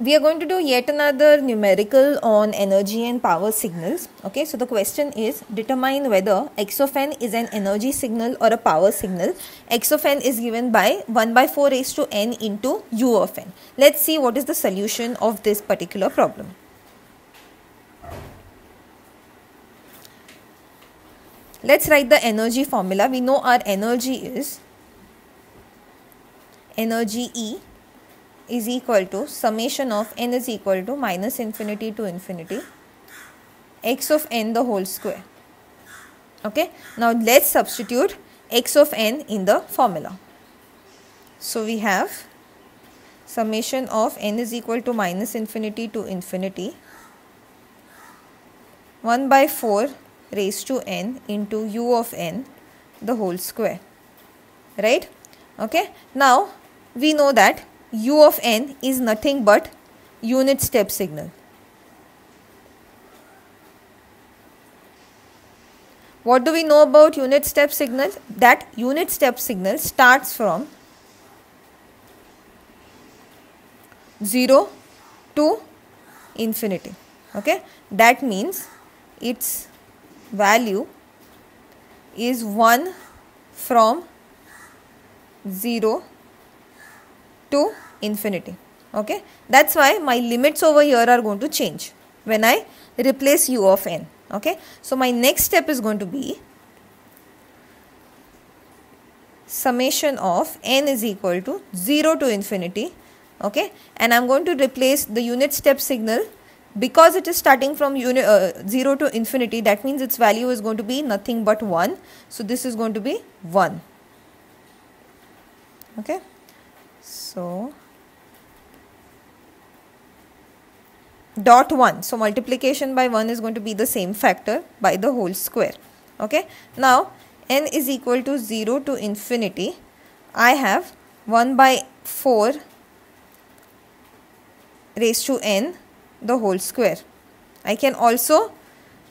we are going to do yet another numerical on energy and power signals okay? So the question is determine whether x of n is an energy signal or a power signal. X of n is given by 1 by 4 raised to n into u of n. Let's see what is the solution of this particular problem. Let's write the energy formula. We know our energy is energy e is equal to summation of n is equal to minus infinity to infinity x of n the whole square. Okay? Now let's substitute x of n in the formula. So we have summation of n is equal to minus infinity to infinity 1 by 4 raised to n into u of n the whole square. Right? Okay? Now we know that u of n is nothing but unit step signal. What do we know about unit step signal? That unit step signal starts from 0 to infinity. Okay, that means its value is 1 from 0 to infinity. Okay? That's why my limits over here are going to change when I replace u of n. Okay? So my next step is going to be summation of n is equal to 0 to infinity. Okay? And I'm going to replace the unit step signal. Because it is starting from uh, 0 to infinity that means its value is going to be nothing but 1 so this is going to be 1 okay so, dot 1. So, multiplication by 1 is going to be the same factor by the whole square. Okay. Now, n is equal to 0 to infinity. I have 1 by 4 raised to n the whole square. I can also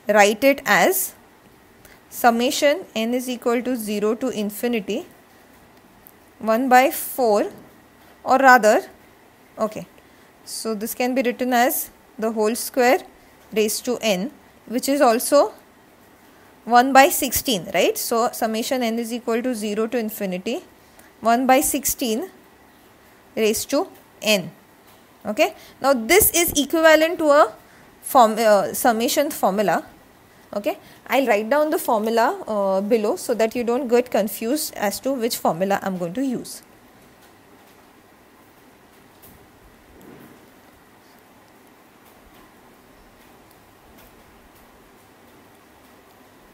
write it as summation n is equal to 0 to infinity 1 by 4 or rather okay. So this can be written as the whole square raised to n which is also 1 by 16 right? So summation n is equal to 0 to infinity 1 by 16 raised to n okay? Now this is equivalent to a form uh, summation formula okay? I'll write down the formula uh, below so that you don't get confused as to which formula i'm going to use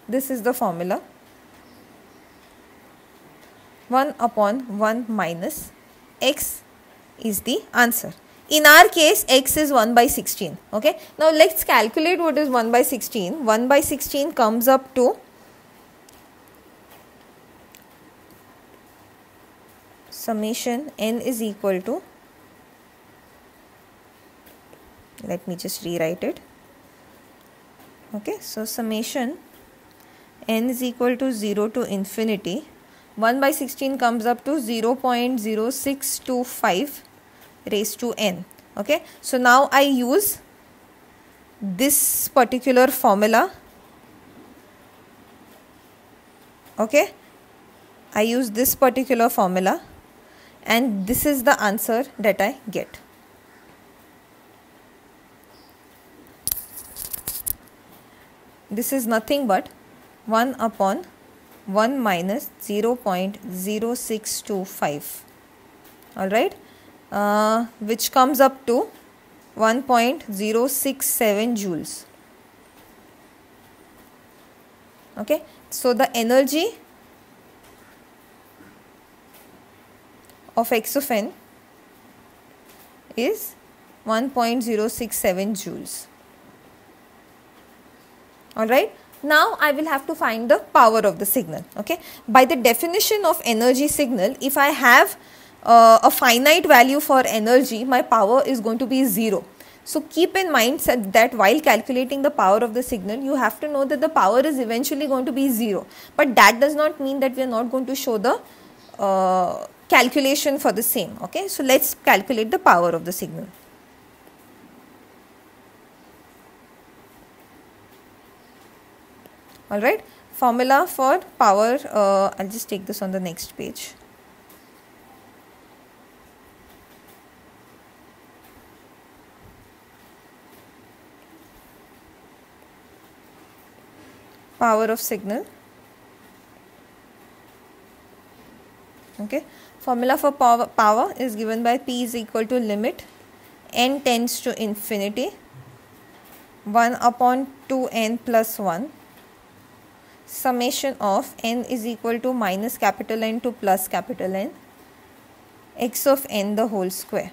This is the formula 1 upon 1 minus x is the answer. In our case, x is 1 by 16. Okay. Now, let's calculate what is 1 by 16. 1 by 16 comes up to summation n is equal to let me just rewrite it okay so summation n is equal to 0 to infinity 1 by 16 comes up to 0 0.0625 raised to n okay? So now i use this particular formula okay? I use this particular formula and this is the answer that i get. This is nothing but 1 upon 1 minus 0 0.0625 alright uh, which comes up to 1.067 joules. Okay? So the energy of x of n is 1.067 joules. Alright now I will have to find the power of the signal. Okay. By the definition of energy signal, if I have uh, a finite value for energy, my power is going to be 0. So keep in mind that while calculating the power of the signal, you have to know that the power is eventually going to be 0. But that does not mean that we are not going to show the uh, calculation for the same. Okay. So let's calculate the power of the signal. All right formula for power uh, i'll just take this on the next page. Power of signal. Okay? Formula for power, power is given by p is equal to limit n tends to infinity. 1 upon 2n plus 1 summation of n is equal to minus capital N to plus capital N x of n the whole square.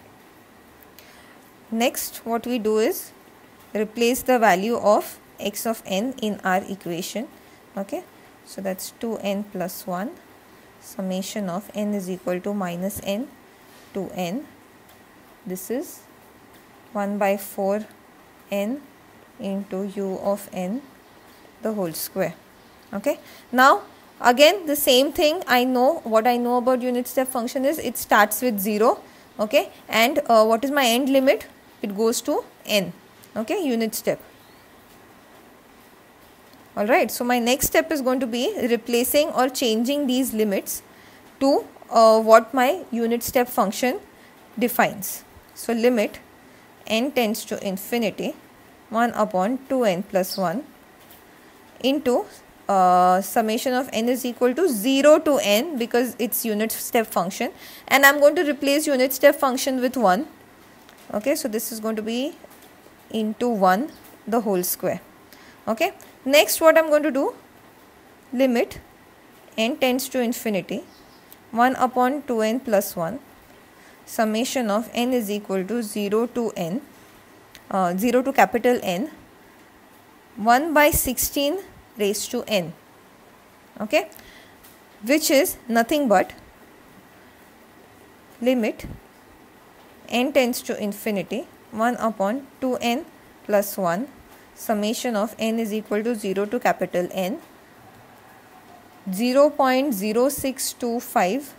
Next what we do is replace the value of x of n in our equation okay? So that's 2n plus 1 summation of n is equal to minus n to n. This is 1 by 4 n into u of n the whole square okay? Now again the same thing. I know what I know about unit step function is it starts with 0 okay? And uh, what is my end limit? It goes to n okay? Unit step. Alright so my next step is going to be replacing or changing these limits to uh, what my unit step function defines. So limit n tends to infinity 1 upon 2n plus 1 into uh, summation of n is equal to 0 to n because it's unit step function. And I'm going to replace unit step function with 1 okay so this is going to be into 1 the whole square. Okay next what I'm going to do? Limit n tends to infinity. 1 upon 2n plus 1 summation of n is equal to 0 to n uh, 0 to capital N. 1 by 16 raised to n okay which is nothing but limit n tends to infinity 1 upon 2n plus 1 summation of n is equal to 0 to capital N 0.0625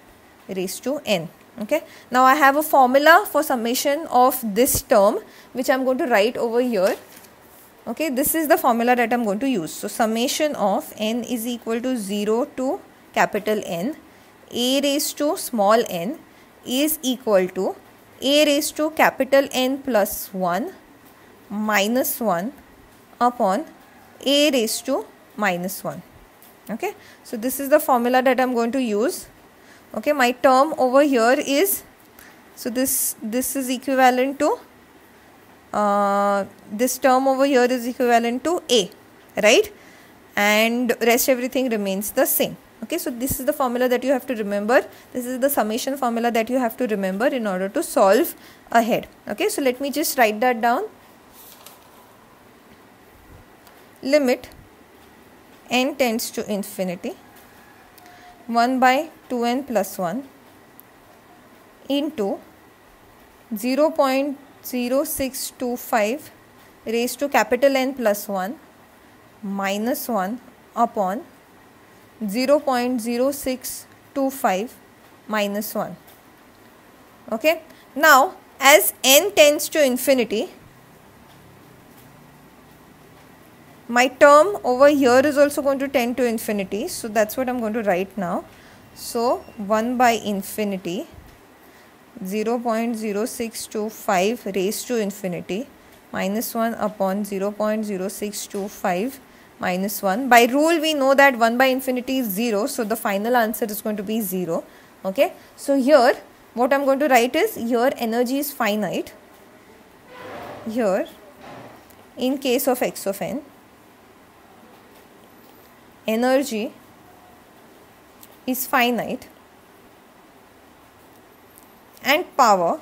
raised to n okay. Now i have a formula for summation of this term which i'm going to write over here okay this is the formula that i'm going to use. So summation of n is equal to 0 to capital n. A raised to small n is equal to a raised to capital N plus 1 minus 1 upon a raised to minus 1 okay so this is the formula that i'm going to use. Okay my term over here is so this this is equivalent to uh, this term over here is equivalent to a right? And rest everything remains the same. Okay so this is the formula that you have to remember. This is the summation formula that you have to remember in order to solve ahead. Okay so let me just write that down. Limit n tends to infinity. 1 by 2n plus 1 into 0 0.0625 raised to capital N plus 1 minus 1 upon 0 0.0625 minus 1 okay? Now as n tends to infinity my term over here is also going to tend to infinity. So that's what I'm going to write now. So 1 by infinity 0 0.0625 raised to infinity minus 1 upon 0.0625 minus 1 by rule we know that 1 by infinity is 0 so the final answer is going to be 0 okay? So here what I'm going to write is here energy is finite. Here in case of x of n energy is finite and power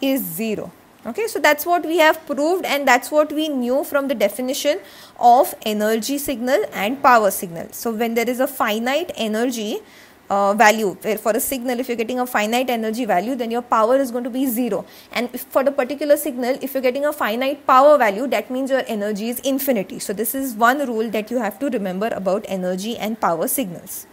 is 0 okay so that's what we have proved and that's what we knew from the definition of energy signal and power signal. So when there is a finite energy uh, value for a signal if you're getting a finite energy value then your power is going to be zero. And for the particular signal if you're getting a finite power value that means your energy is infinity. So this is one rule that you have to remember about energy and power signals